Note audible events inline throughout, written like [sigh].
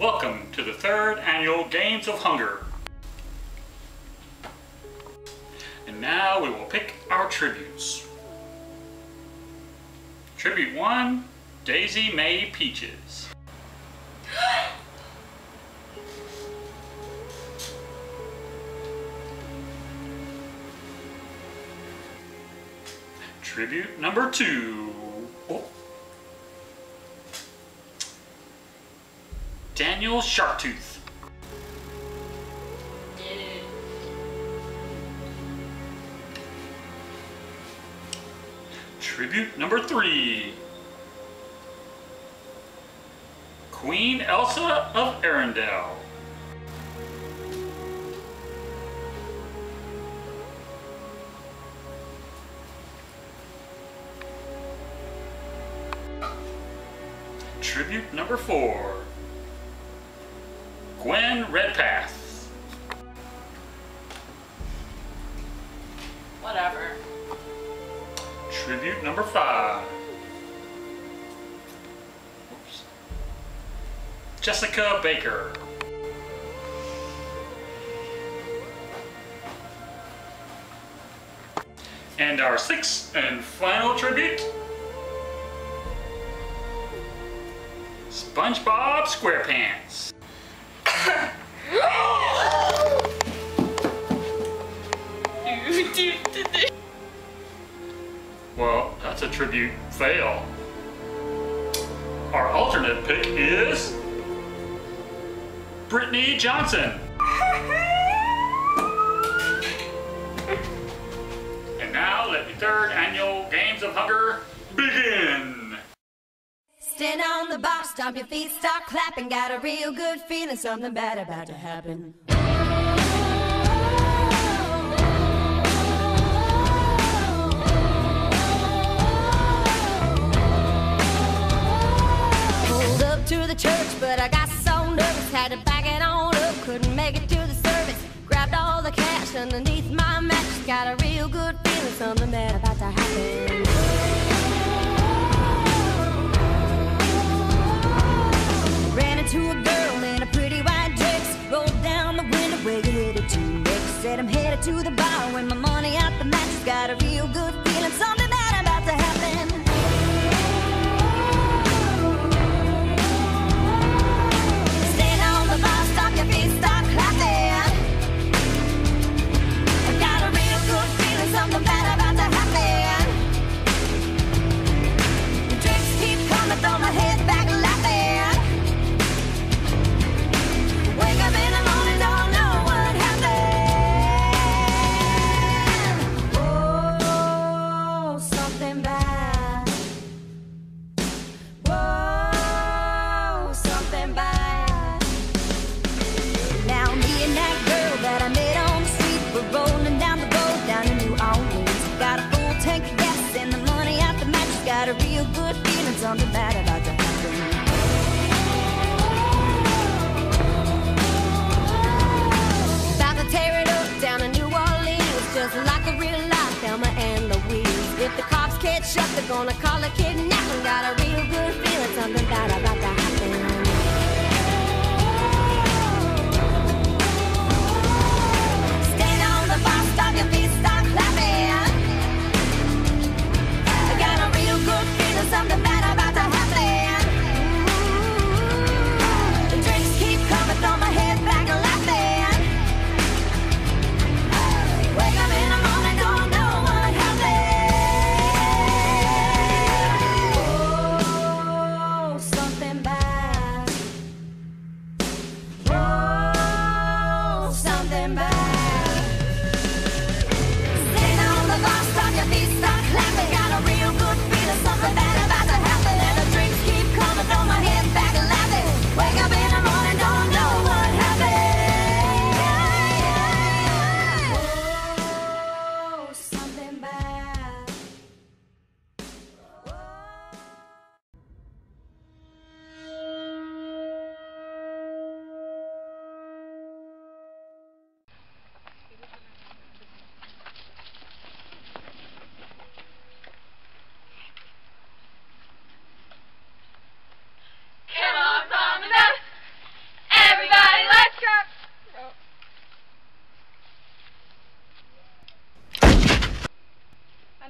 Welcome to the third annual Games of Hunger. And now we will pick our tributes. Tribute 1, Daisy May Peaches. [gasps] Tribute number 2. Daniel Sharktooth. Tribute number three. Queen Elsa of Arendelle. Tribute number four. Gwen Redpath. Whatever. Tribute number five. Oops. Jessica Baker. And our sixth and final tribute. SpongeBob SquarePants. Well, that's a tribute fail. Our alternate pick is Brittany Johnson. [laughs] and now let the third annual Games of Hunger begin. Stand on the box, stomp your feet, start clapping. Got a real good feeling, something bad about to happen. The church, but I got so nervous, had to back it on up, couldn't make it to the service. Grabbed all the cash underneath my mattress, got a real good feeling, something bad about to happen. Ran into a girl in a pretty white dress. Rolled down the window where you headed to next. Said I'm headed to the bar with my money they're gonna call a kidnapping. Got a real good feeling, something about to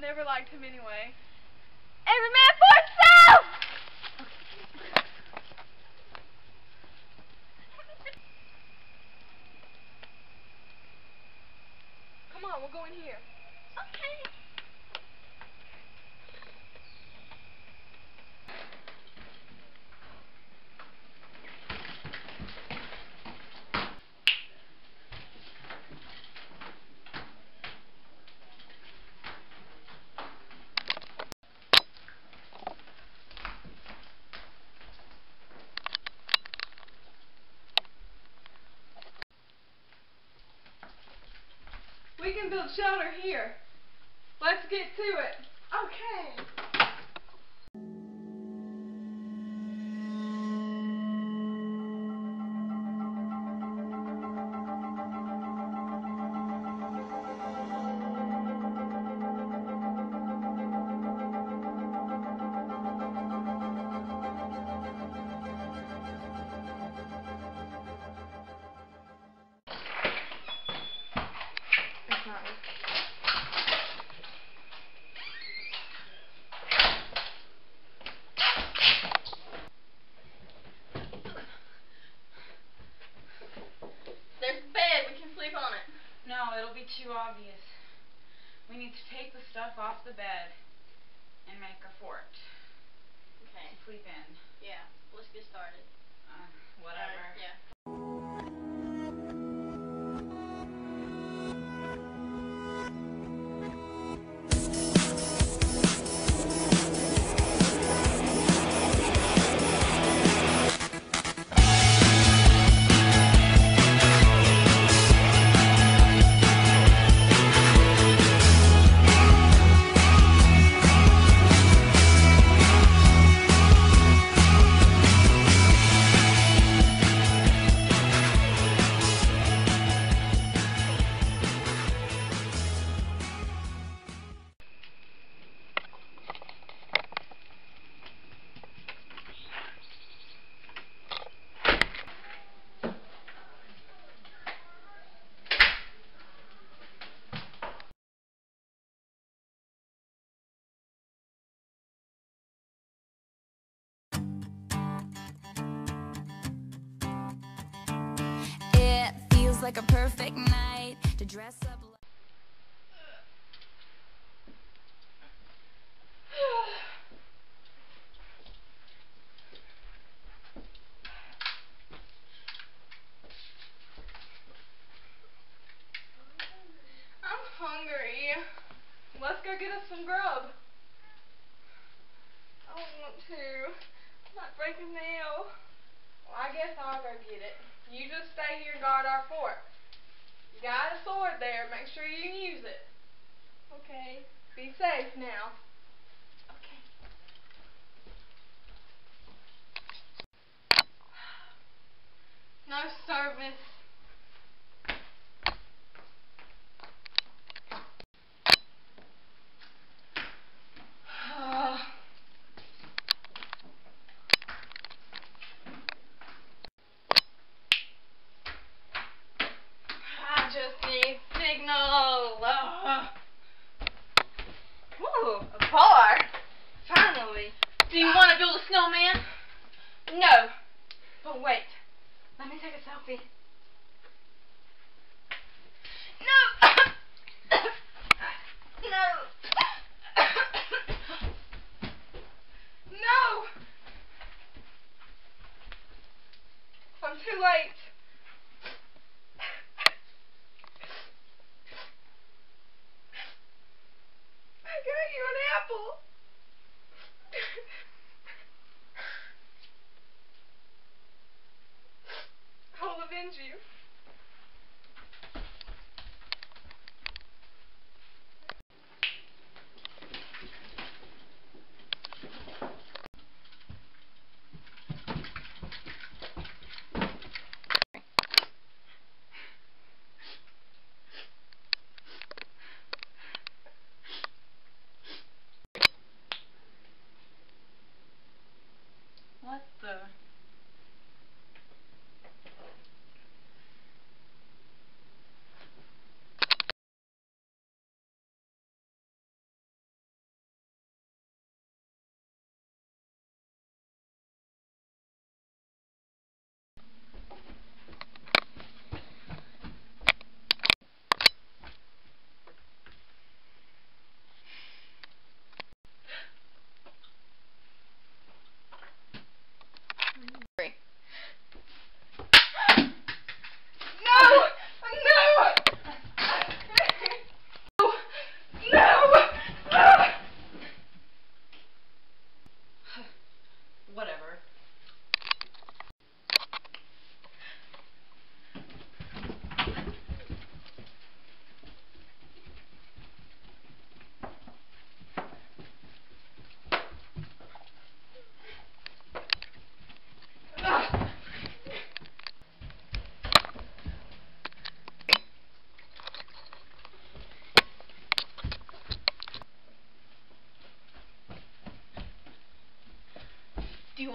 never liked him anyway. Every man for himself! Come on, we'll go in here. Okay. We can build shelter here. Let's get to it. Okay. Stuff off the bed and make a fort Okay. to sleep in. Yeah. Let's get started. Uh, whatever. Uh, yeah. Like a perfect night to dress up. I'm hungry. Let's go get us some grub. I don't want to. I might break a nail. Well, I guess I'll go get it. You just stay here and guard our fort. You got a sword there. Make sure you use it. Okay. Be safe now.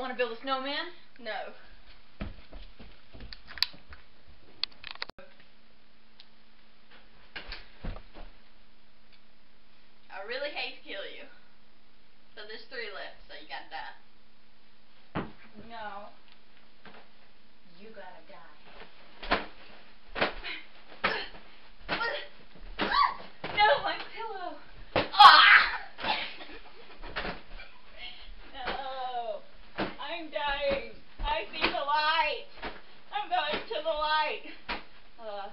Want to build a snowman? No. I really hate to kill you. But there's three left, so you gotta die. No. You gotta die. No, my pillow. No. I'm dying. I see the light. I'm going to the light. Uh.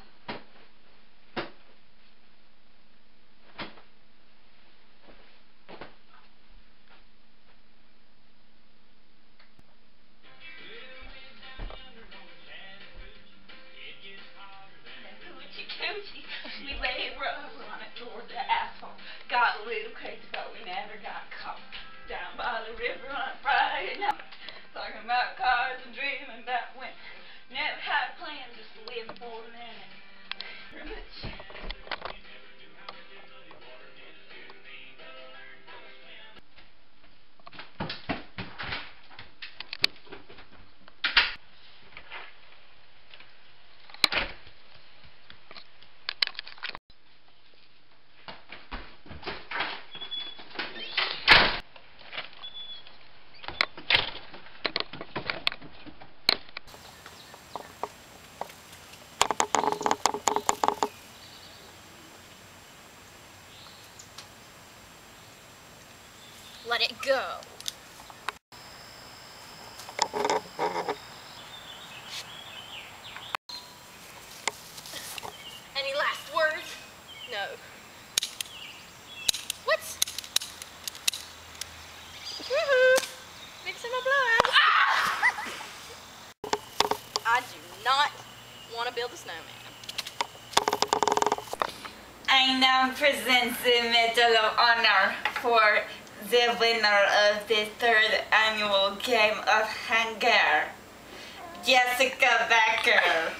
It go. Any last words? No. What? Woohoo! Mixing my blood. Ah! I do not want to build a snowman. I now present the Medal of Honor for the winner of the third annual Game of Hunger, Jessica Becker.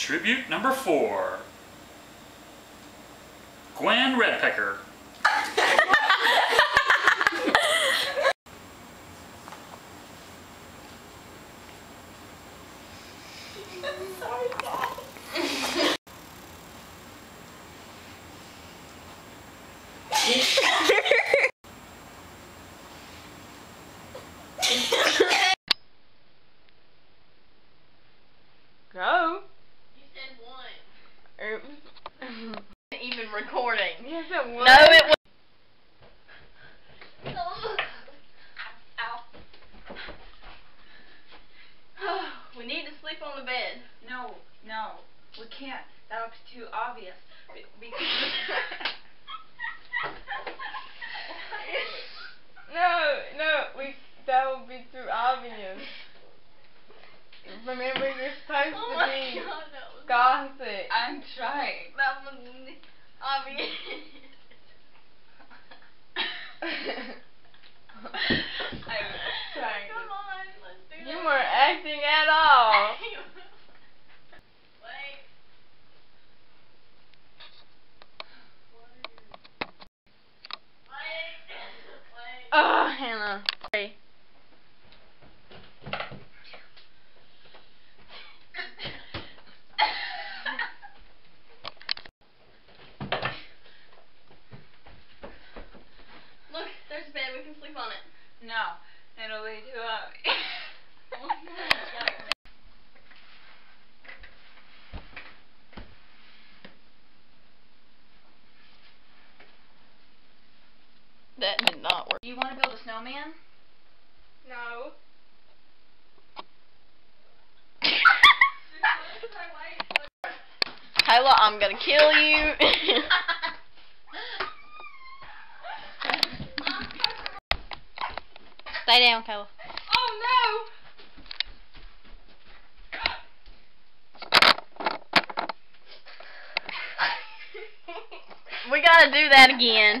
Tribute number four. Gwen Redpecker. Go. You said one. Oops. Even recording. Yes, it was. No, it was. we need to sleep on the bed. No, no, we can't. That would be too obvious. Be- Because [laughs] No, no, we that would be too obvious. Remember, you're supposed Oh to be god, gothic. I'm trying. that was obvious. [laughs] I'm trying. [laughs] Come on, you weren't acting at all. [laughs] Batman? No. Kyla, I'm gonna kill you. Stay down, Kyla. Oh no! we gotta do that again.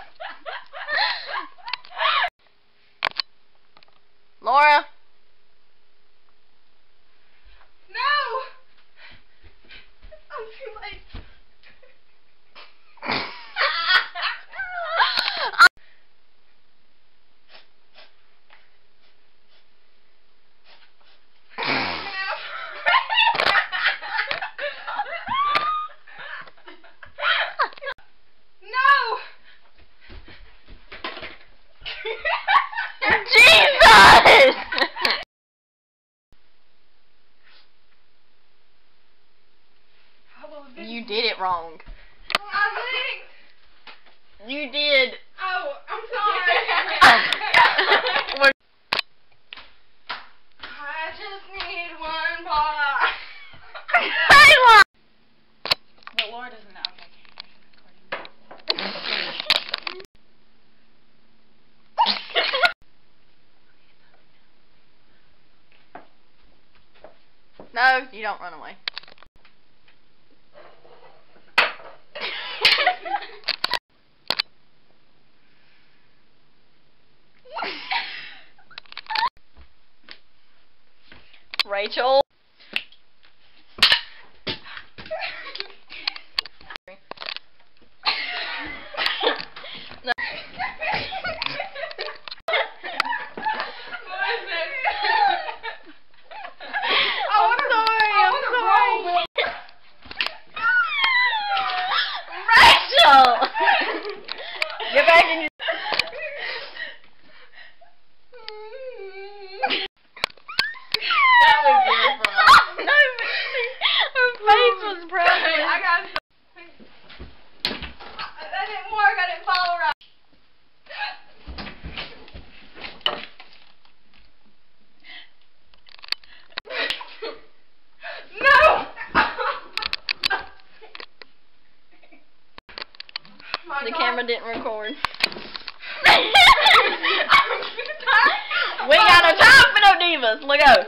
you did it wrong. I did. You did. Oh, I'm sorry. [laughs] I just need one ball. the Lord doesn't know. [laughs] No, you don't run away. Rachel. Look out.